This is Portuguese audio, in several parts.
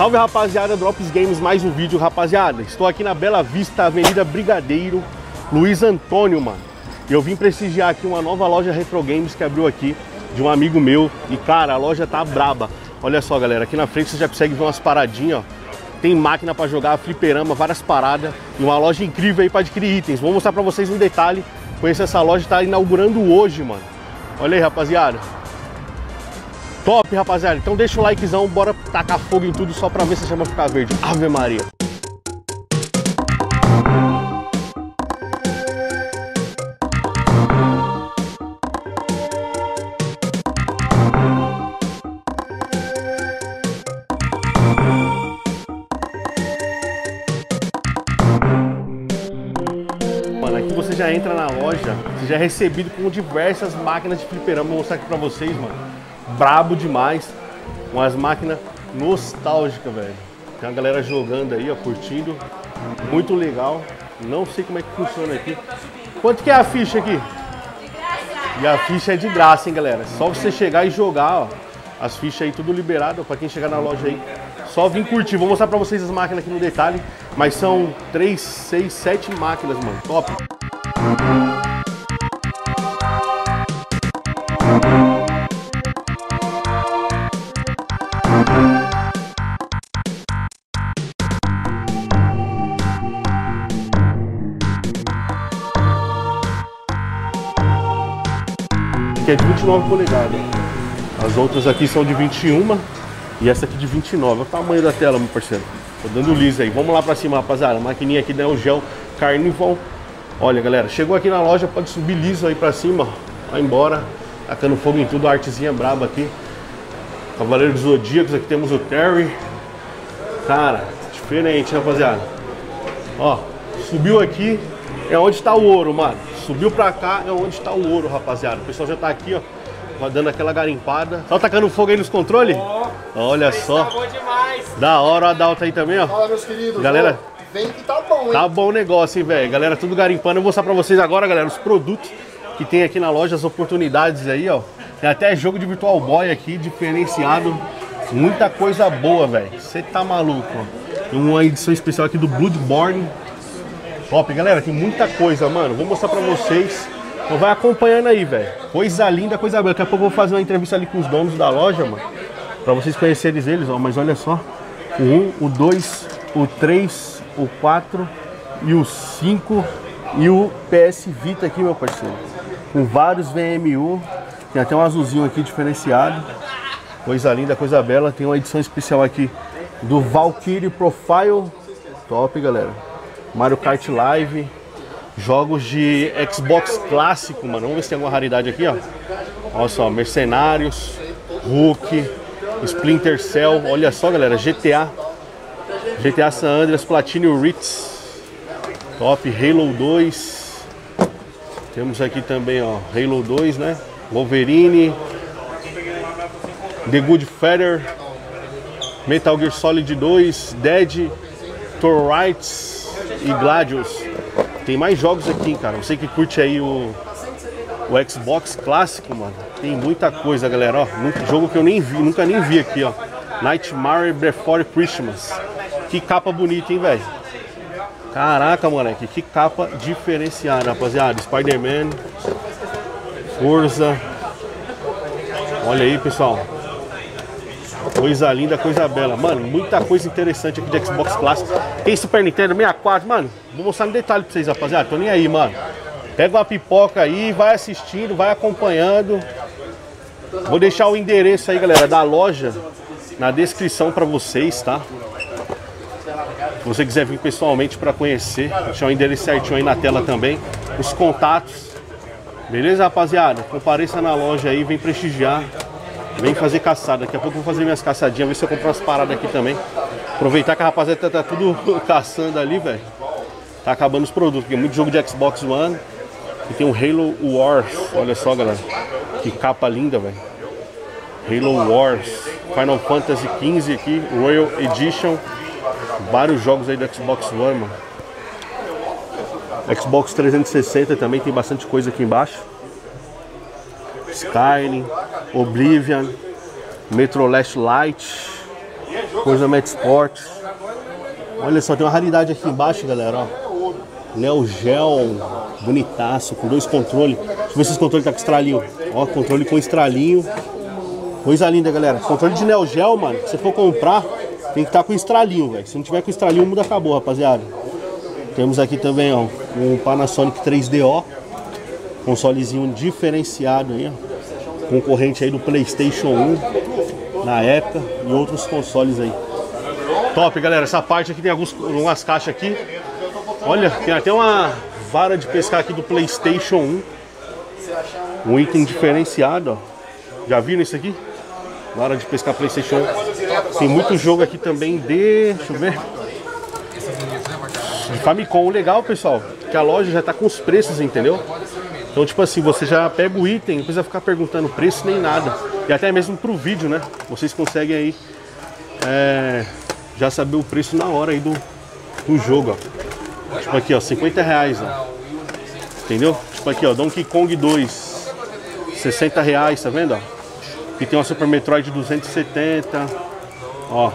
Salve rapaziada, Drops Games, mais um vídeo rapaziada. Estou aqui na Bela Vista, Avenida Brigadeiro Luiz Antônio, mano. Eu vim prestigiar aqui uma nova loja Retro Games que abriu aqui De um amigo meu. E cara, a loja tá braba. Olha só galera, aqui na frente você já consegue ver umas paradinhas ó. Tem máquina para jogar, fliperama, várias paradas. E uma loja incrível aí para adquirir itens. Vou mostrar pra vocês um detalhe. Conhecer essa loja, tá inaugurando hoje, mano. Olha aí rapaziada Top, rapaziada. Então deixa o likezão, bora tacar fogo em tudo só pra ver se chama ficar verde. Ave Maria. Entra na loja, você já é recebido com diversas máquinas de fliperama. Vou mostrar aqui pra vocês, mano brabo demais. Umas máquinas nostálgicas, velho. Tem a galera jogando aí, ó, curtindo. Muito legal. Não sei como é que funciona aqui. Quanto que é a ficha aqui? E a ficha é de graça, hein, galera. Só você chegar e jogar, ó. As fichas aí tudo liberado, para quem chegar na loja aí. Só vir curtir. Vou mostrar pra vocês as máquinas aqui no detalhe. Mas são 3, 6, 7 máquinas, mano. Top. Que é de 29 polegadas. As outras aqui são de 21 e essa aqui de 29. Olha o tamanho da tela, meu parceiro. Tô dando liso aí. Vamos lá pra cima, rapaziada. A maquininha aqui da Neo Geo Carnival. Olha, galera, chegou aqui na loja, pode subir liso aí pra cima. Vai embora. Tacando fogo em tudo, a artezinha braba aqui. Cavaleiro dos Zodíacos, aqui temos o Terry. Cara, diferente, rapaziada. Ó, subiu aqui, é onde está o ouro, mano. Subiu pra cá, é onde está o ouro, rapaziada. O pessoal já tá aqui, ó, dando aquela garimpada. Tá tacando fogo aí nos controles? Oh, Olha só. Tá bom demais. Da hora, a Adalto aí também, ó. Fala, meus queridos. Galera, vem que tá bom, hein? Tá bom o negócio, hein, velho. Galera, tudo garimpando. Eu vou mostrar pra vocês agora, galera, os produtos que tem aqui na loja, as oportunidades aí, ó. Tem até jogo de Virtual Boy aqui, diferenciado. Muita coisa boa, velho. Você tá maluco, ó. Tem uma edição especial aqui do Bloodborne. Top, galera, tem muita coisa, mano. Vou mostrar pra vocês. Então vai acompanhando aí, velho. Coisa linda, coisa boa. Daqui a pouco eu vou fazer uma entrevista ali com os donos da loja, mano. Pra vocês conhecerem eles, ó. Mas olha só. O 1, o 2, o 3, o 4 e o 5 e o PS Vita aqui, meu parceiro. Com vários VMU. Tem até um azulzinho aqui diferenciado. Coisa linda, coisa bela. Tem uma edição especial aqui do Valkyrie Profile. Top, galera. Mario Kart Live, jogos de Xbox clássico, mano. Vamos ver se tem alguma raridade aqui, ó. Olha só, Mercenários, Hulk, Splinter Cell. Olha só, galera, GTA. GTA San Andreas, Platinum Ritz. Top, Halo 2. Temos aqui também, ó, Halo 2, né? Wolverine. The Good Feather. Metal Gear Solid 2, Dead, Thor Rights, e Gladius. Tem mais jogos aqui, cara. Você que curte aí o, o Xbox clássico, mano. Tem muita coisa, galera. Ó, jogo que eu nem vi, nunca nem vi aqui, ó. Nightmare Before Christmas. Que capa bonita, hein, velho? Caraca, moleque, que capa diferenciada, rapaziada. Spider-Man, Forza. Olha aí, pessoal. Coisa linda, coisa bela. Mano, muita coisa interessante aqui de Xbox Clássico. Tem Super Nintendo 64, mano. Vou mostrar no detalhe pra vocês, rapaziada. Tô nem aí, mano. Pega uma pipoca aí, vai assistindo, vai acompanhando. Vou deixar o endereço aí, galera, da loja na descrição pra vocês, tá? Se você quiser vir pessoalmente pra conhecer, deixar o endereço certinho aí na tela também. Os contatos. Beleza, rapaziada? Compareça na loja aí, vem prestigiar. Vem fazer caçada. Daqui a pouco eu vou fazer minhas caçadinhas, ver se eu compro umas paradas aqui também. Aproveitar que a rapaziada tá, tá tudo caçando ali, velho. Tá acabando os produtos. Tem muito jogo de Xbox One. E tem o Halo Wars. Olha só, galera. Que capa linda, velho. Halo Wars. Final Fantasy XV aqui. Royal Edition. Vários jogos aí do Xbox One, mano. Xbox 360 também tem bastante coisa aqui embaixo. Skyrim, Oblivion, Metro Last Light. Coisa Met Sports. Olha só, tem uma raridade aqui embaixo, galera, ó. Neo bonitaço, com dois controles. Deixa eu ver se esse controle tá com estralinho. Ó, controle com estralinho. Coisa linda, galera. Controle de Neo Gel, mano, se você for comprar, tem que estar tá com estralinho, velho. Se não tiver com estralinho, muda acabou, rapaziada. Temos aqui também, ó, um Panasonic 3DO. Consolezinho diferenciado aí, ó. Concorrente aí do Playstation 1 na época e outros consoles aí. Top, galera. Essa parte aqui tem algumas caixas aqui. Olha, tem até uma vara de pescar aqui do Playstation 1. Um item diferenciado, ó. Já viram isso aqui? Vara de pescar Playstation 1. Tem muito jogo aqui também de... Deixa eu ver. De Famicom. Legal, pessoal, que a loja já tá com os preços, entendeu? Então, tipo assim, você já pega o item, não precisa ficar perguntando preço nem nada. E até mesmo pro vídeo, né? Vocês conseguem aí é, já saber o preço na hora aí do, do jogo, ó. Tipo aqui, ó, 50 reais, ó. Entendeu? Tipo aqui, ó, Donkey Kong 2, 60 reais, tá vendo, ó? Aqui tem uma Super Metroid 270, ó.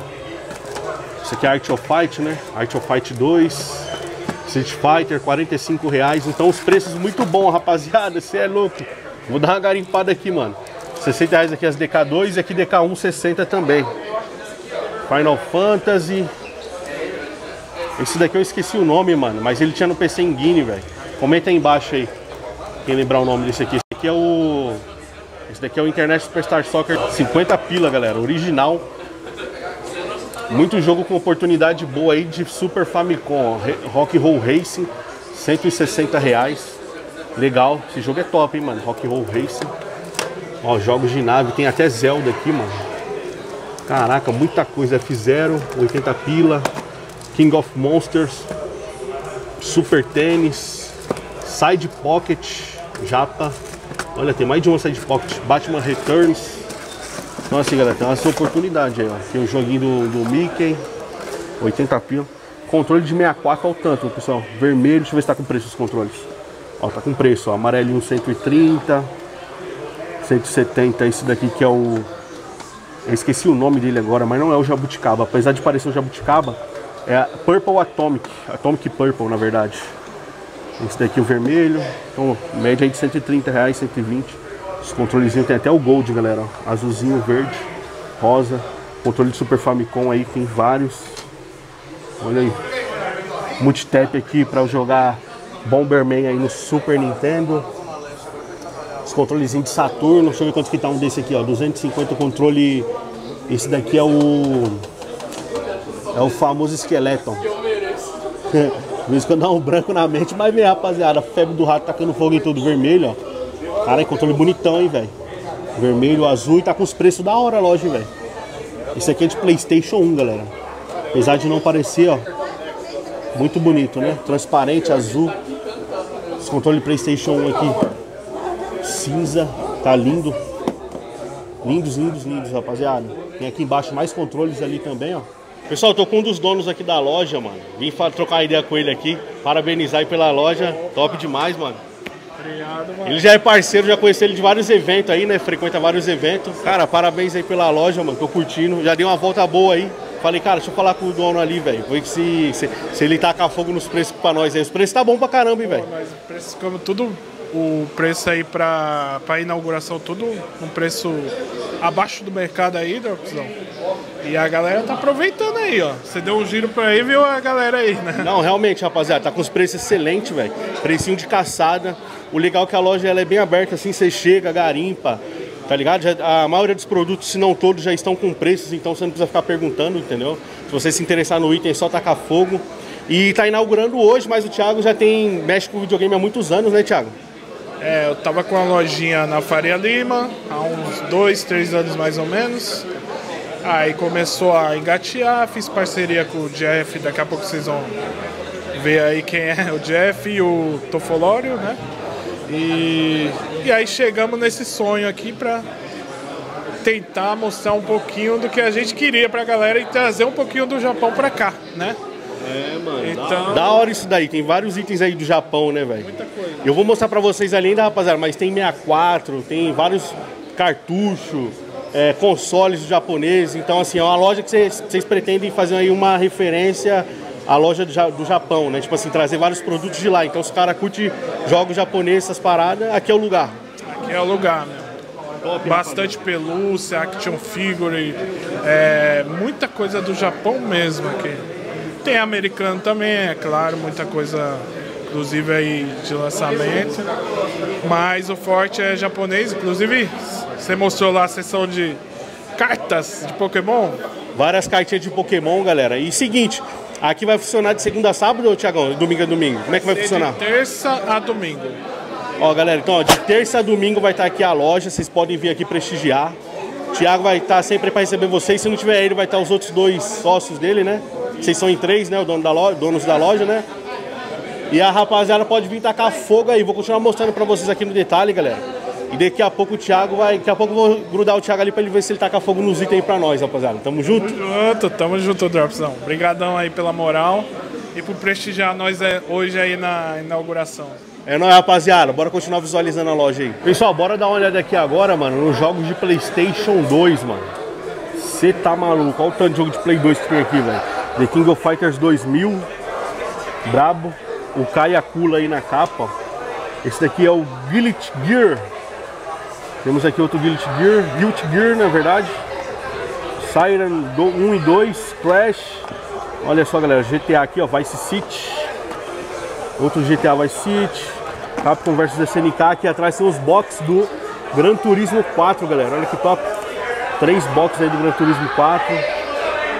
Isso aqui é Art of Fight, né? Art of Fight 2, Street Fighter, 45 reais. Então os preços muito bons, rapaziada, você é louco. Vou dar uma garimpada aqui, mano. 60 reais aqui as DK2 e aqui DK1 60 também. Final Fantasy, esse daqui eu esqueci o nome, mano, mas ele tinha no PC Engine, velho. Comenta aí embaixo aí, quem lembrar o nome desse aqui. Esse aqui é o... Esse daqui é o Internet Superstar Soccer 50 pila, galera, original. Muito jogo com oportunidade boa aí de Super Famicom, Rock Roll Racing, 160 reais. Legal, esse jogo é top, hein, mano, Rock Roll Racing. Ó, jogos de nave, tem até Zelda aqui, mano. Caraca, muita coisa, F0, 80 pila. King of Monsters, Super Tênis, Side Pocket, Japa. Olha, tem mais de uma Side Pocket, Batman Returns. Então assim, galera, tem essa oportunidade aí, ó. Tem o joguinho do, do Mickey, 80 pila. Controle de 64 ao tanto, pessoal. Vermelho, deixa eu ver se tá com preço os controles. Ó, tá com preço, ó. Amarelinho 130, 170, esse daqui que é o... Eu esqueci o nome dele agora, mas não é o Jabuticaba. Apesar de parecer o Jabuticaba, é a Purple Atomic, Atomic Purple na verdade. Esse daqui o vermelho, então média aí de 130 reais, 120. Os controlezinhos tem até o Gold, galera. Ó. Azulzinho, verde, rosa. Controle de Super Famicom aí, tem vários. Olha aí. Multitap aqui para jogar Bomberman aí no Super Nintendo. Os controlezinhos de Saturno. Deixa eu ver quanto que tá um desse aqui, ó. 250 controle. Esse daqui é o é o famoso esqueleton. Por isso que eu dá um branco na mente, mas vem rapaziada, febre do rato tacando fogo em tudo vermelho, ó. Cara, controle bonitão, hein, velho. Vermelho, azul e tá com os preços da hora a loja, velho. Esse aqui é de Playstation 1, galera. Apesar de não parecer, ó. Muito bonito, né? Transparente, azul. Esse controle Playstation 1 aqui. Cinza. Tá lindo. Lindos, lindos, lindos, rapaziada. Tem aqui embaixo mais controles ali também, ó. Pessoal, tô com um dos donos aqui da loja, mano. Vim trocar ideia com ele aqui. Parabenizar aí pela loja. Top demais, mano. Obrigado, mano. Ele já é parceiro, já conheci ele de vários eventos aí, né? Frequenta vários eventos. Cara, parabéns aí pela loja, mano. Tô curtindo. Já dei uma volta boa aí. Falei, cara, deixa eu falar com o dono ali, velho. Ver se, se, se ele taca fogo nos preços pra nós aí. Os preços tá bom pra caramba, hein, velho. Mas preços como tudo o preço aí para a inauguração, tudo um preço abaixo do mercado aí, Dropzão. E a galera tá aproveitando aí, ó. Você deu um giro por aí viu a galera aí, né? Não, realmente, rapaziada, tá com os preços excelentes, velho. Precinho de caçada. O legal é que a loja ela é bem aberta, assim, você chega, garimpa, tá ligado? Já, a maioria dos produtos, se não todos, já estão com preços, então você não precisa ficar perguntando, entendeu? Se você se interessar no item, é só tacar fogo. E tá inaugurando hoje, mas o Thiago já tem mexe com videogame há muitos anos, né, Thiago? É, eu tava com a lojinha na Faria Lima há uns dois, três anos mais ou menos. Aí começou a engatear, fiz parceria com o Jeff, daqui a pouco vocês vão ver aí quem é o Jeff e o Tofolório, né? E, e aí chegamos nesse sonho aqui pra tentar mostrar um pouquinho do que a gente queria pra galera e trazer um pouquinho do Japão pra cá, né? É, mano. Então... Da hora isso daí. Tem vários itens aí do Japão, né, velho? Muita coisa. Eu vou mostrar pra vocês ali ainda, rapaziada, mas tem 64, tem vários cartuchos, é, consoles japoneses. Então, assim, é uma loja que vocês, pretendem fazer aí uma referência à loja do, Ja- do Japão, né? Tipo assim, trazer vários produtos de lá. Então, se o cara curte jogos japoneses, essas paradas, aqui é o lugar. Aqui é o lugar, né? Bastante pelúcia, action figure, é, muita coisa do Japão mesmo aqui. Tem americano também, é claro, muita coisa, inclusive aí de lançamento. Mas o forte é japonês, inclusive você mostrou lá a seção de cartas de Pokémon. Várias cartinhas de Pokémon, galera. E seguinte, aqui vai funcionar de segunda a sábado ou, Tiagão? Domingo a domingo? Como é que vai funcionar? De terça a domingo. Ó, galera, então, ó, de terça a domingo vai estar aqui a loja, vocês podem vir aqui prestigiar. O Thiago vai estar sempre para receber vocês. Se não tiver ele, vai estar os outros dois sócios dele, né? Vocês são em três, né? O dono da loja, donos da loja, né? E a rapaziada pode vir tacar fogo aí. Vou continuar mostrando para vocês aqui no detalhe, galera. E daqui a pouco o Thiago vai. Daqui a pouco eu vou grudar o Thiago ali para ele ver se ele taca fogo nos itens aí pra nós, rapaziada. Tamo junto? Junto, tamo junto, Dropzão. Obrigadão aí pela moral e por prestigiar nós é, hoje aí na inauguração. É nóis, rapaziada. Bora continuar visualizando a loja aí. Pessoal, bora dar uma olhada aqui agora, mano, nos jogos de PlayStation 2, mano. Você tá maluco? Olha o tanto de jogo de Play 2 que tem aqui, velho. The King of Fighters 2000. Brabo. O Kayakula aí na capa. Esse daqui é o Guilty Gear. Temos aqui outro Guilty Gear. Guilty Gear, na verdade. Siren do- 1 e 2. Crash. Olha só, galera. GTA aqui, ó. Vice City. Outro GTA Vice City, Capcom vs SNK, aqui atrás tem os boxes do Gran Turismo 4, galera. Olha que top. Três boxes aí do Gran Turismo 4.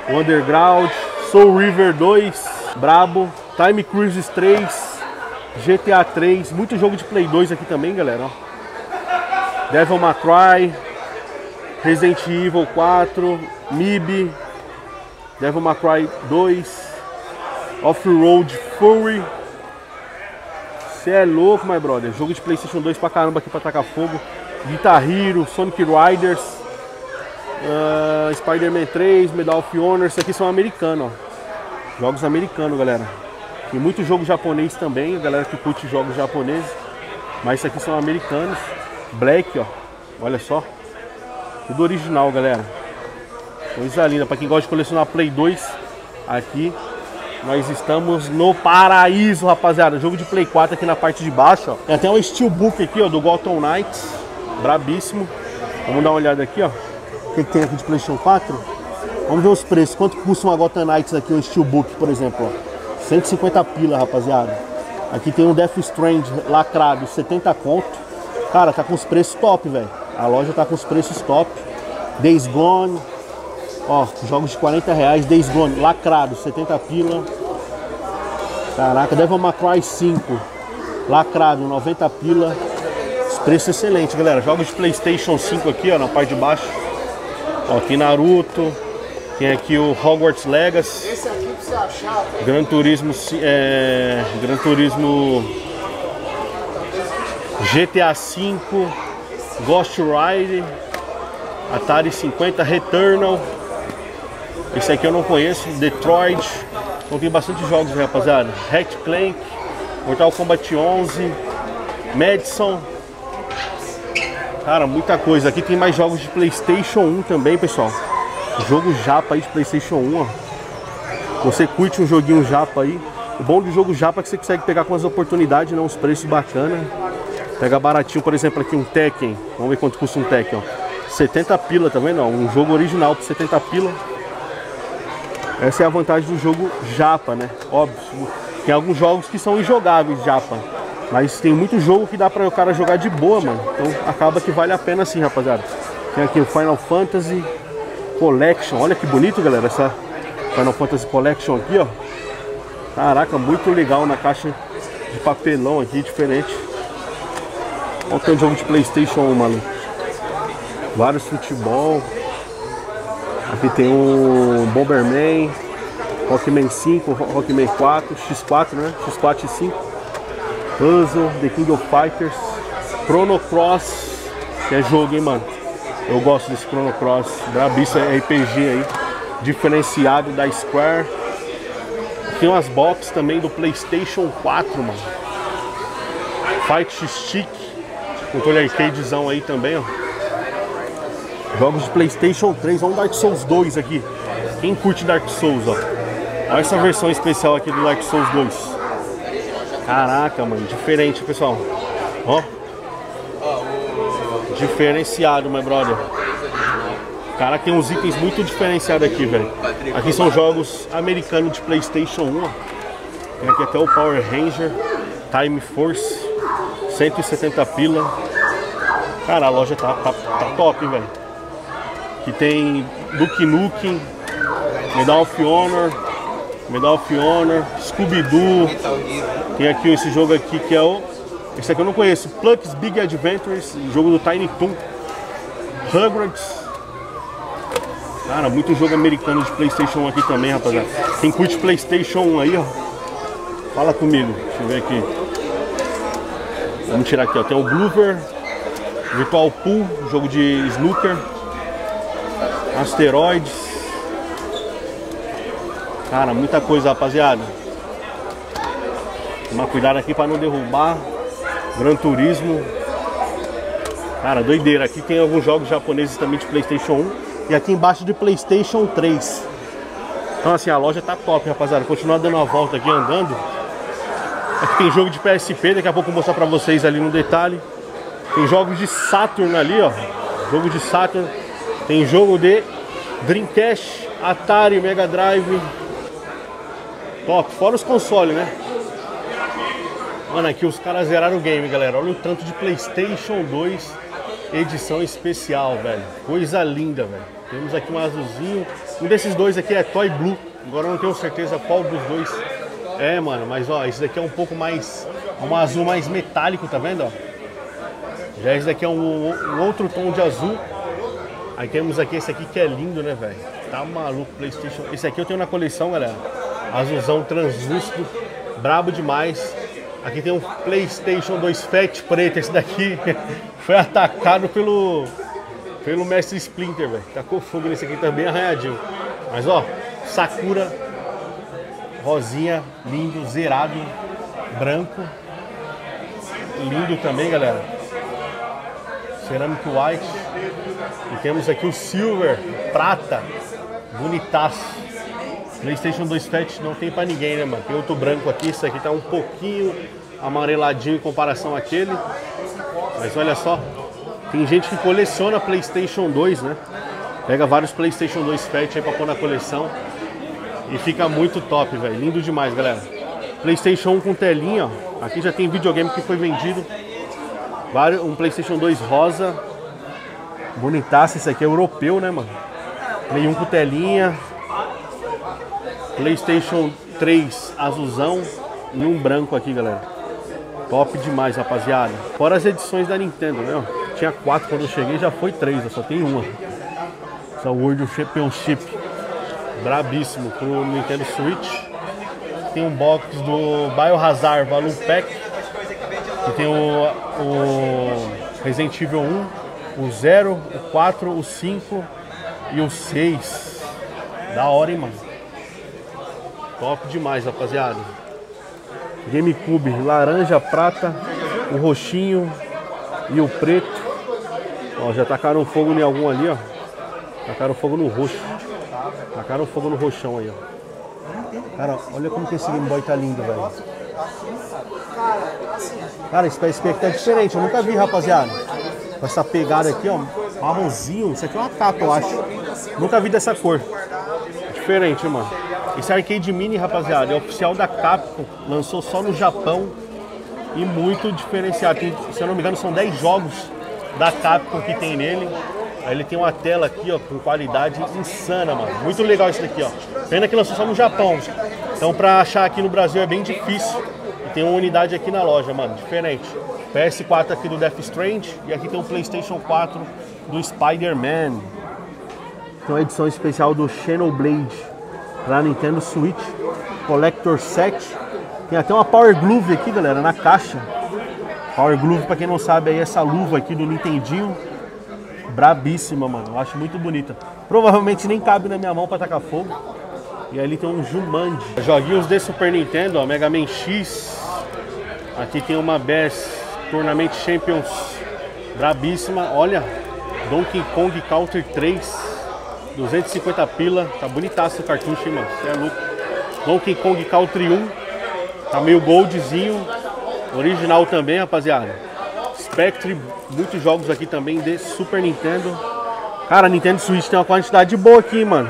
O Underground, Soul River 2, Brabo, Time Cruises 3, GTA 3, muito jogo de Play 2 aqui também, galera. Devil May Cry, Resident Evil 4, MIB, Devil May Cry 2, Off-Road Fury, você é louco, my brother. Jogo de PlayStation 2 pra caramba aqui pra tacar fogo. Guitar Hero, Sonic Riders, ah, Spider-Man 3, Medal of Honor. Isso aqui são americanos, ó. Jogos americanos, galera. Tem muito jogo japonês também, a galera que curte jogos japoneses. Mas isso aqui são americanos. Black, ó. Olha só. Tudo original, galera. Coisa linda. Pra quem gosta de colecionar Play 2, aqui nós estamos no paraíso, rapaziada. Jogo de Play 4 aqui na parte de baixo, ó. Tem até um Steelbook aqui, ó, do Gotham Knights. Brabíssimo. Vamos dar uma olhada aqui, ó. O que, que tem aqui de PlayStation 4? Vamos ver os preços. Quanto custa uma Gotham Knights aqui, um Steelbook, por exemplo, ó. 150 pila, rapaziada. Aqui tem um Death Strange lacrado, 70 conto. Cara, tá com os preços top, velho. A loja tá com os preços top. Days Gone, Ó, jogos de 40 reais, Days Gone, lacrado, 70 pila. Caraca, Devil May Cry 5, lacrado, 90 pila. Os preços excelentes, galera. Jogos de Playstation 5 aqui, ó, na parte de baixo. Ó, tem Naruto, tem aqui o Hogwarts Legacy. Esse aqui pra você achar, Gran Turismo, é, Gran Turismo GTA V, Ghost Rider, Atari 50, Returnal. Esse aqui eu não conheço, Detroit. Então tem bastante jogos, rapaziada. Hack Clank, Mortal Kombat 11, Madison. Cara, muita coisa. Aqui tem mais jogos de PlayStation 1 também, pessoal. Jogo japa aí de PlayStation 1, ó. Você curte um joguinho japa aí. O bom do jogo japa é que você consegue pegar com as oportunidades, né? Uns preços bacanas. Pega baratinho, por exemplo, aqui um Tekken. Vamos ver quanto custa um Tekken, ó. 70 pila, tá vendo? Um jogo original por 70 pila. Essa é a vantagem do jogo japa, né? Óbvio. Tem alguns jogos que são injogáveis japa. Mas tem muito jogo que dá pra o cara jogar de boa, mano. Então acaba que vale a pena sim, rapaziada. Tem aqui o Final Fantasy Collection. Olha que bonito, galera, essa Final Fantasy Collection aqui, ó. Caraca, muito legal na caixa de papelão aqui, diferente. Olha o tanto de jogo de Playstation 1, mano. Vários futebol. Aqui tem um Bomberman, Rockman 5, Ro- Rockman 4, X4, né? X4 e 5. Puzzle, The King of Fighters, Chrono Cross, que é jogo, hein, mano. Eu gosto desse Chrono Cross, brabíssimo é RPG aí, diferenciado da Square. Tem umas box também do PlayStation 4, mano. Fight Stick, controle arcadezão aí também, ó. Jogos de Playstation 3, vamos Dark Souls 2 aqui. Quem curte Dark Souls, ó. Olha essa versão especial aqui do Dark Souls 2. Caraca, mano, diferente, pessoal. Ó. Diferenciado, meu brother. Cara, tem uns itens muito diferenciados aqui, velho. Aqui são jogos americanos de Playstation 1, ó. Tem aqui até o Power Ranger, Time Force, 170 pila. Cara, a loja tá, tá, tá top, velho. Aqui tem Duke Nukem, Medal of Honor, Medal of Honor, Scooby-Doo. Tem aqui esse jogo aqui que é o... Esse aqui eu não conheço. Pluck's Big Adventures, jogo do Tiny Toon. Hogwarts. Cara, muito jogo americano de Playstation 1 aqui também, rapaziada. Quem curte Playstation 1 aí, ó. Fala comigo. Deixa eu ver aqui. Vamos tirar aqui, ó. Tem o Bloover, Virtual Pool, jogo de snooker. Asteroides. Cara, muita coisa, rapaziada. Tomar cuidado aqui para não derrubar. Gran Turismo. Cara, doideira. Aqui tem alguns jogos japoneses também de Playstation 1. E aqui embaixo de Playstation 3. Então assim, a loja tá top, rapaziada. Continuar dando uma volta aqui, andando. Aqui tem jogo de PSP, daqui a pouco eu vou mostrar pra vocês ali no detalhe. Tem jogos de Saturn ali, ó. Jogo de Saturn. Tem jogo de Dreamcast, Atari, Mega Drive. Top, fora os consoles, né? Mano, aqui os caras zeraram o game, galera. Olha o tanto de Playstation 2 edição especial, velho. Coisa linda, velho. Temos aqui um azulzinho. Um desses dois aqui é Toy Blue. Agora eu não tenho certeza qual dos dois é, mano. Mas, ó, esse daqui é um pouco mais... Um azul mais metálico, tá vendo, ó? Já esse daqui é um, um outro tom de azul. Aí temos aqui esse aqui que é lindo, né, velho? Tá maluco, Playstation. Esse aqui eu tenho na coleção, galera azulzão translúcido, brabo demais. Aqui tem um PlayStation 2 Fat preto, esse daqui foi atacado pelo pelo mestre Splinter, velho. Tacou fogo nesse aqui também, arranhadinho. Mas ó, Sakura, rosinha, lindo, zerado, branco. Lindo também, galera. Ceramic White. E temos aqui o Silver, prata, bonitaço. PlayStation 2 Fat não tem pra ninguém, né, mano? Tem outro branco aqui, isso aqui tá um pouquinho amareladinho em comparação àquele. Mas olha só, tem gente que coleciona PlayStation 2, né? Pega vários PlayStation 2 Fat aí pra pôr na coleção. E fica muito top, velho. Lindo demais, galera. PlayStation 1 com telinha, ó. Aqui já tem videogame que foi vendido. Um PlayStation 2 rosa. Bonitaço, esse aqui é europeu, né, mano? Play 1 com telinha. PlayStation 3 azulzão e um branco aqui, galera. Top demais, rapaziada. Fora as edições da Nintendo, né? Tinha quatro quando eu cheguei, já foi três, só tem uma. Essa World Championship. Brabíssimo pro Nintendo Switch. Tem um box do Biohazard Balloon Pack. Que tem o, o Resident Evil 1, o 0, o 4, o 5 e o 6. Da hora, hein, mano. Top demais, rapaziada. GameCube, laranja, prata, o roxinho e o preto. Ó, já tacaram fogo em algum ali, ó. Tacaram fogo no roxo. Tacaram fogo no roxão aí, ó. Cara, olha como que esse Game Boy tá lindo, velho. Cara, esse PSP aqui tá diferente, eu nunca vi, rapaziada. Com essa pegada aqui, ó, marronzinho. Isso aqui é uma capa, eu acho. Nunca vi dessa cor. Diferente, mano. Esse arcade mini, rapaziada, é oficial da Capcom, lançou só no Japão e muito diferenciado. Tem, se eu não me engano, são 10 jogos da Capcom que tem nele. Aí ele tem uma tela aqui, ó, com qualidade insana, mano. Muito legal isso daqui, ó. Pena que lançou só no Japão. Então pra achar aqui no Brasil é bem difícil. E tem uma unidade aqui na loja, mano, diferente. PS4 aqui do Death Strange e aqui tem o PlayStation 4 do Spider-Man. Tem uma edição especial do Xenoblade para Nintendo Switch Collector Set. Tem até uma Power Glove aqui, galera, na caixa. Power Glove, para quem não sabe, aí essa luva aqui do Nintendinho. Brabíssima, mano. Eu acho muito bonita. Provavelmente nem cabe na minha mão para tacar fogo. E ali tem um Jumanji. Joguinhos de Super Nintendo, ó, Mega Man X. Aqui tem uma BES Tournament Champions brabíssima. Olha, Donkey Kong Counter 3. 250 pila. Tá bonitaço o cartucho, hein, mano. Você é louco. Donkey Kong Country 1. Tá meio goldzinho. Original também, rapaziada. Spectre, muitos jogos aqui também de Super Nintendo. Cara, a Nintendo Switch tem uma quantidade boa aqui, mano.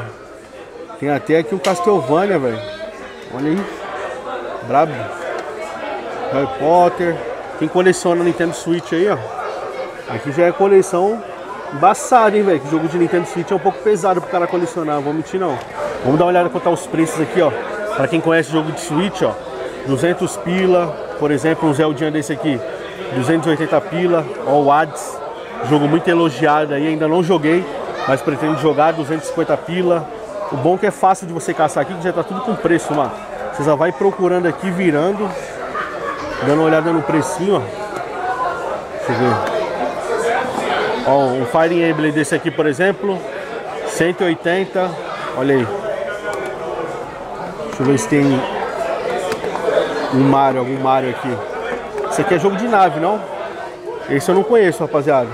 Tem até aqui um Castlevania, velho. Olha aí. Brabo. Harry Potter. Quem coleciona Nintendo Switch aí, ó. Aqui já é coleção embaçada, hein, velho. Que jogo de Nintendo Switch é um pouco pesado pro cara colecionar, vou mentir não. Vamos dar uma olhada quanto tá os preços aqui, ó. Pra quem conhece jogo de Switch, ó. 200 pila, por exemplo, um Zeldinha desse aqui. 280 pila, ó o Hades. Jogo muito elogiado aí, ainda não joguei, mas pretendo jogar 250 pila. O bom é que é fácil de você caçar aqui, que já tá tudo com preço, mano. Você já vai procurando aqui, virando, dando uma olhada no precinho, ó. Deixa eu ver. Ó, um Fire Emblem desse aqui, por exemplo, 180. Olha aí. Deixa eu ver se tem um Mario, algum Mario aqui. Esse aqui é jogo de nave, não? Esse eu não conheço, rapaziada.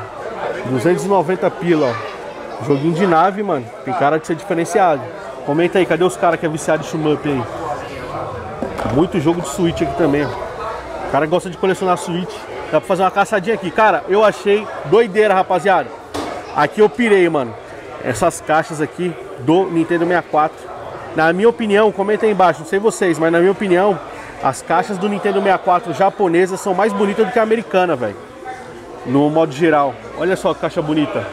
290 pila, ó. Joguinho de nave, mano. Tem cara de ser diferenciado. Comenta aí, cadê os caras que é viciado de shmup aí? Muito jogo de Switch aqui também, ó. O cara gosta de colecionar Switch. Dá pra fazer uma caçadinha aqui. Cara, eu achei doideira, rapaziada. Aqui eu pirei, mano. Essas caixas aqui do Nintendo 64. Na minha opinião, comenta aí embaixo, não sei vocês, mas na minha opinião, as caixas do Nintendo 64 japonesas são mais bonitas do que a americana, velho. No modo geral. Olha só que caixa bonita.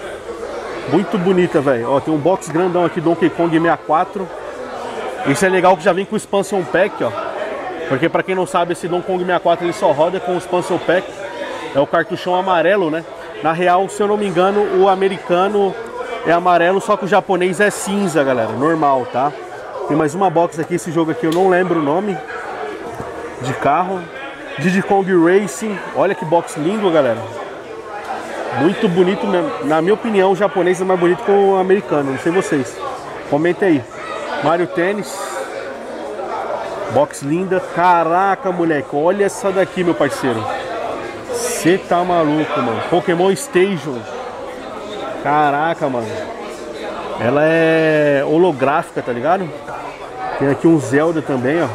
Muito bonita, velho. Ó, tem um box grandão aqui, Donkey Kong 64. Isso é legal que já vem com o Expansion Pack, ó. Porque pra quem não sabe, esse Donkey Kong 64 ele só roda com o Expansion Pack. É o cartuchão amarelo, né? Na real, se eu não me engano, o americano é amarelo, só que o japonês é cinza, galera. Normal, tá? Tem mais uma box aqui, esse jogo aqui eu não lembro o nome de carro. Diddy Kong Racing, olha que box lindo, galera. Muito bonito mesmo. Na minha opinião, o japonês é mais bonito que o americano, não sei vocês. Comenta aí. Mario Tênis. Box linda. Caraca, moleque. Olha essa daqui, meu parceiro. Você tá maluco, mano. Pokémon Station. Caraca, mano. Ela é holográfica, tá ligado? Tem aqui um Zelda também, ó.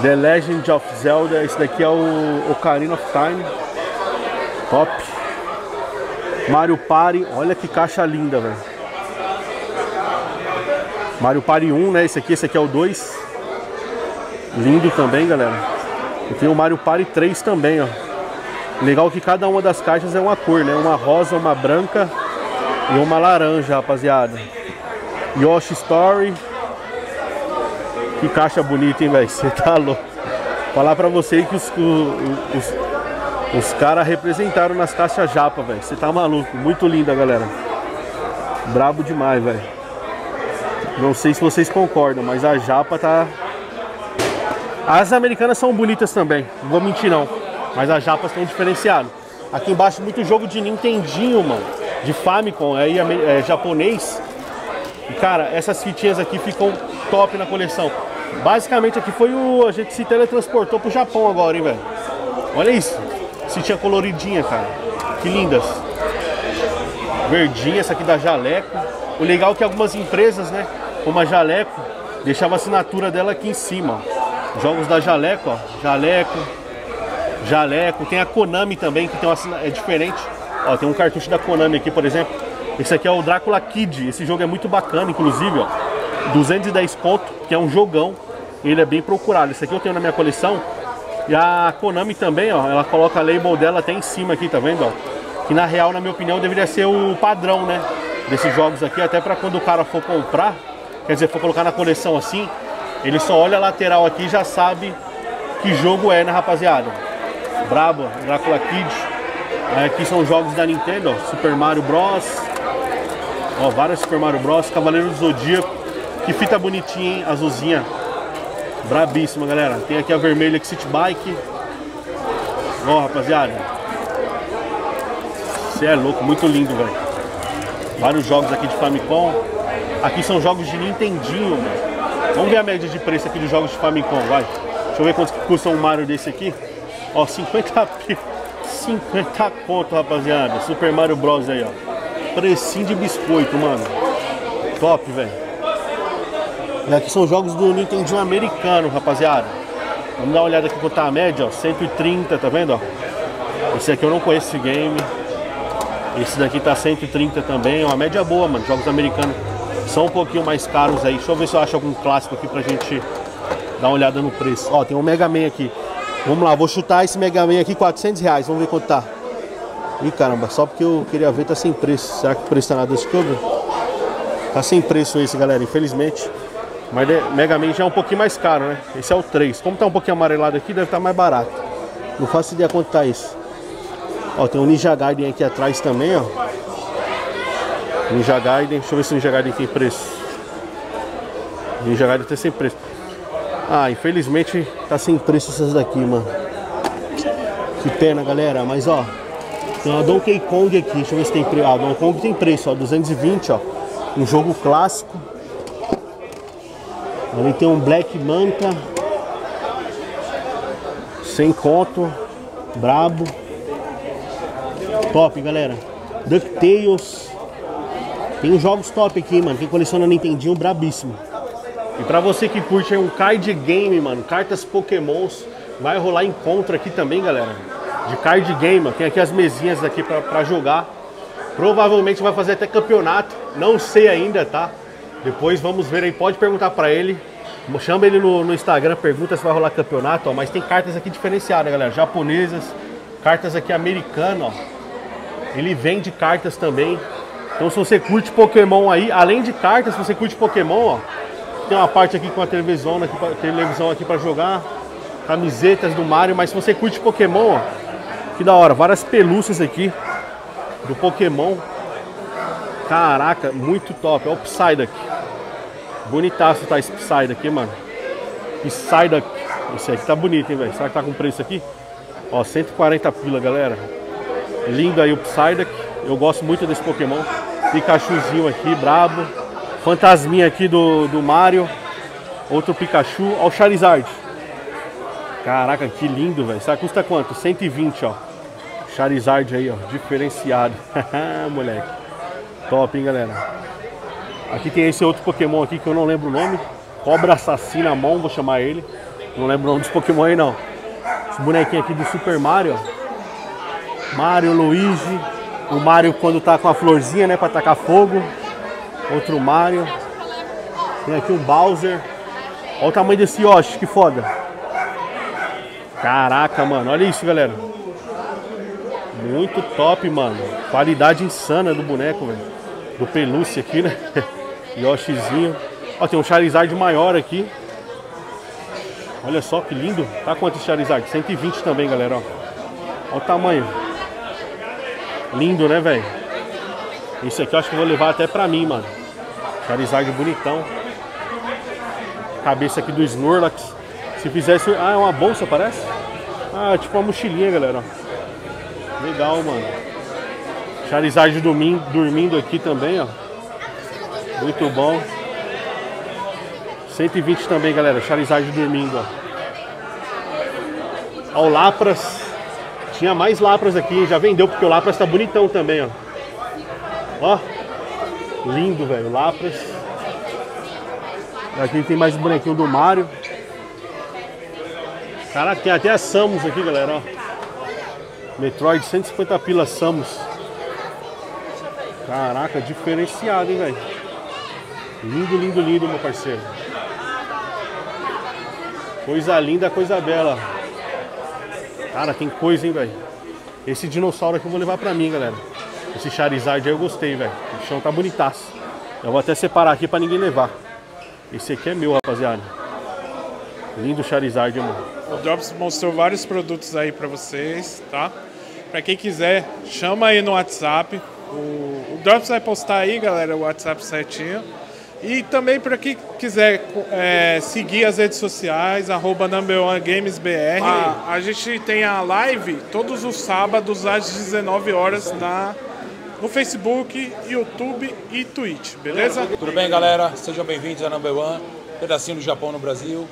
The Legend of Zelda. Esse daqui é o Ocarina of Time. Top. Mario Party. Olha que caixa linda, velho. Mario Party 1, né? Esse aqui, esse aqui é o 2. Lindo também, galera. E tem o Mario Party 3 também, ó. Legal que cada uma das caixas é uma cor, né? Uma rosa, uma branca e uma laranja, rapaziada. Yoshi Story. Que caixa bonita, hein, velho? Você tá louco. Falar pra você que os, os, os caras representaram nas caixas japa, velho. Você tá maluco. Muito linda, galera. Brabo demais, velho. Não sei se vocês concordam, mas a japa tá... As americanas são bonitas também. Não vou mentir, não. Mas as japas estão diferenciadas. Aqui embaixo muito jogo de Nintendinho, mano. De Famicom, aí é, é japonês. E, cara, essas fitinhas aqui ficam top na coleção. Basicamente aqui foi o. A gente se teletransportou pro Japão agora, hein, velho. Olha isso. Fitinha coloridinha, cara. Que lindas. Verdinha, essa aqui da Jaleco. O legal é que algumas empresas, né? Como a Jaleco, deixava a assinatura dela aqui em cima. Ó. Jogos da Jaleco, ó. Jaleco. Jaleco. Tem a Konami também, que tem uma é diferente. Ó, tem um cartucho da Konami aqui, por exemplo. Esse aqui é o Drácula Kid. Esse jogo é muito bacana, inclusive, ó. 210 pontos, que é um jogão. Ele é bem procurado. Esse aqui eu tenho na minha coleção. E a Konami também, ó, ela coloca a label dela até em cima aqui, tá vendo, ó? Que na real, na minha opinião, deveria ser o padrão, né? Desses jogos aqui, até para quando o cara for comprar, quer dizer, for colocar na coleção assim, ele só olha a lateral aqui e já sabe que jogo é, né, rapaziada? Brabo, Drácula Kid. Aqui são jogos da Nintendo, ó, Super Mario Bros. Ó, vários Super Mario Bros. Cavaleiro do Zodíaco. Que fita bonitinha, hein? Azulzinha. Brabíssima, galera. Tem aqui a vermelha que City Bike. Ó, rapaziada. Você é louco, muito lindo, velho. Vários jogos aqui de Famicom. Aqui são jogos de Nintendinho, mano. Vamos ver a média de preço aqui dos jogos de Famicom, vai. Deixa eu ver quanto custa um Mario desse aqui. Ó, 50 pi... 50 conto, rapaziada. Super Mario Bros aí, ó. Precinho de biscoito, mano. Top, velho. E aqui são jogos do Nintendo americano, rapaziada. Vamos dar uma olhada aqui quanto tá a média, ó. 130, tá vendo, ó? Esse aqui eu não conheço esse game. Esse daqui tá 130 também, é uma média boa, mano. Jogos americanos são um pouquinho mais caros aí. Deixa eu ver se eu acho algum clássico aqui pra gente dar uma olhada no preço. Ó, tem um Mega Man aqui. Vamos lá, vou chutar esse Mega Man aqui, 400 reais. Vamos ver quanto tá. Ih, caramba, só porque eu queria ver, tá sem preço. Será que o preço tá desse cover? Tá sem preço esse, galera, infelizmente. Mas Mega Man já é um pouquinho mais caro, né? Esse é o 3. Como tá um pouquinho amarelado aqui, deve estar tá mais barato. Não faço ideia quanto tá isso. Ó, tem um Ninja Gaiden aqui atrás também, ó. Ninja Gaiden. Deixa eu ver se o Ninja Gaiden tem preço. Ninja Gaiden tá sem preço. Ah, infelizmente tá sem preço essas daqui, mano. Que pena, galera. Mas, ó, tem uma Donkey Kong aqui. Deixa eu ver se tem preço. Ah, Donkey Kong tem preço, ó. 220, ó. Um jogo clássico. Ali tem um Black Manta. Sem conto. Brabo. Top, galera. DuckTales. Tem jogos top aqui, mano. Quem coleciona Nintendinho, brabíssimo. E pra você que curte um card game, mano, cartas pokémons, vai rolar encontro aqui também, galera. De card game, tem aqui as mesinhas aqui pra jogar. Provavelmente vai fazer até campeonato, não sei ainda, tá? Depois vamos ver aí, pode perguntar pra ele. Chama ele no, no Instagram, pergunta se vai rolar campeonato, ó. Mas tem cartas aqui diferenciadas, galera. Japonesas, cartas aqui americanas, ó. Ele vende cartas também. Então se você curte Pokémon aí, além de cartas, se você curte Pokémon, ó, tem uma parte aqui com a televisão aqui, pra, televisão aqui para jogar, camisetas do Mario, mas se você curte Pokémon, ó, que da hora, várias pelúcias aqui do Pokémon. Caraca, muito top. Olha o Psyduck. Bonitaço tá esse Psyduck, mano. Psyduck. Esse aqui tá bonito, hein, velho. Será que tá com preço aqui? Ó, 140 pila, galera. Lindo aí o Psyduck. Eu gosto muito desse Pokémon. Pikachuzinho aqui, brabo. Fantasminha aqui do, do Mario. Outro Pikachu. Ó o Charizard. Caraca, que lindo, velho. Isso custa quanto? 120, ó. Charizard aí, ó. Diferenciado. Moleque. Top, hein, galera. Aqui tem esse outro Pokémon aqui que eu não lembro o nome. Cobra Assassina Mão, vou chamar ele. Não lembro o nome dos Pokémon aí, não. Esse bonequinho aqui do Super Mario, ó. Mario, Luigi. O Mario quando tá com a florzinha, né, pra tacar fogo. Outro Mario. Tem aqui um Bowser. Olha o tamanho desse Yoshi, que foda. Caraca, mano. Olha isso, galera. Muito top, mano. Qualidade insana do boneco, velho. Do pelúcia aqui, né? Yoshizinho. Ó, tem um Charizard maior aqui. Olha só que lindo. Tá quanto esse Charizard? 120 também, galera, ó. Olha o tamanho. Lindo, né, velho? Isso aqui eu acho que eu vou levar até pra mim, mano. Charizard bonitão. Cabeça aqui do Snorlax. Se fizesse... Ah, é uma bolsa, parece? Ah, é tipo uma mochilinha, galera. Legal, mano. Charizard dormindo, dormindo aqui também, ó. Muito bom. 120 também, galera. Charizard dormindo, ó. Ó, o Lapras. Tinha mais Lapras aqui, já vendeu, porque o Lapras tá bonitão também, ó. Ó. Lindo, velho. Lapras. Aqui tem mais um bonequinho do Mario. Caraca, tem até a Samus aqui, galera, ó. Metroid 150 pilas Samus. Caraca, diferenciado, hein, velho. Lindo, lindo, lindo, meu parceiro. Coisa linda, coisa bela. Cara, tem coisa, hein, velho. Esse dinossauro aqui eu vou levar pra mim, galera. Esse Charizard aí eu gostei, velho. O chão tá bonitaço. Eu vou até separar aqui pra ninguém levar. Esse aqui é meu, rapaziada. Lindo Charizard, mano. O Drops mostrou vários produtos aí pra vocês, tá? Pra quem quiser, chama aí no WhatsApp. O, o Drops vai postar aí, galera, o WhatsApp certinho. E também para quem quiser é, seguir as redes sociais, arroba number1gamesbr. A, a gente tem a live todos os sábados às 19 horas na, no Facebook, YouTube e Twitch, beleza? Tudo bem, galera? Sejam bem-vindos a Number One, pedacinho do Japão no Brasil.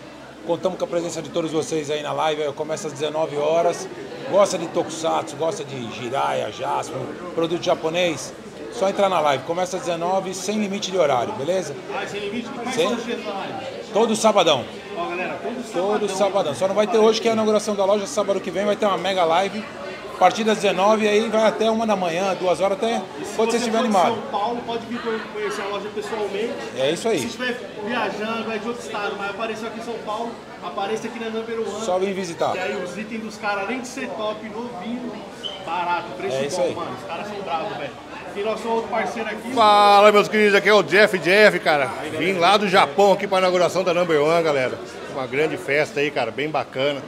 Contamos com a presença de todos vocês aí na live. Começa às 19 horas. Gosta de tokusatsu, gosta de jiraiya, jasper, produto japonês? Só entrar na live. Começa às 19 sem limite de horário, beleza? Ah, sem limite? Quais Sem- são os dias da live? Todo sabadão. Ó, galera, todo Todo sabadão. Só não vai ter hoje, que é a inauguração da loja. Sábado que vem vai ter uma mega live. A partir das 19 aí vai até uma da manhã, duas horas, até quando você estiver for de animado. São Paulo, pode vir conhecer a loja pessoalmente. É isso Se aí. estiver viajando, é de outro estado, mas apareceu aqui em São Paulo, apareça aqui na Number One. Só vem visitar. E aí os itens dos caras, além de ser top, novinho, barato, preço É isso bom, aí. mano. Os caras são bravos, velho. E nosso outro parceiro aqui, Fala, meus queridos, aqui é o Jeff Jeff, cara. Vim lá do Japão aqui para a inauguração da Number One, galera. Uma grande festa aí, cara, bem bacana.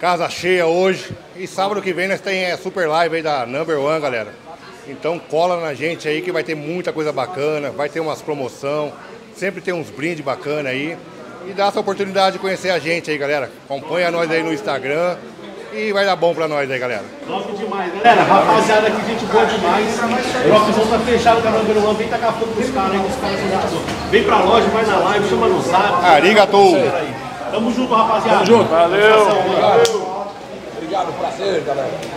Casa cheia hoje. E sábado que vem nós tem a super live aí da Number One, galera. Então cola na gente aí que vai ter muita coisa bacana, vai ter umas promoção, sempre tem uns brindes bacana aí. E dá essa oportunidade de conhecer a gente aí, galera. Acompanha nós aí no Instagram e vai dar bom pra nós aí, galera. top demais. Galera, rapaziada aqui, gente boa demais. Rockzão tá fechado com a Number One, vem tacar fogo pros caras aí, os caras são. Vem pra loja, vai na live, chama no zap. Arigato! Tamo junto, rapaziada. Tamo junto. Valeu. Obrigado, prazer, galera.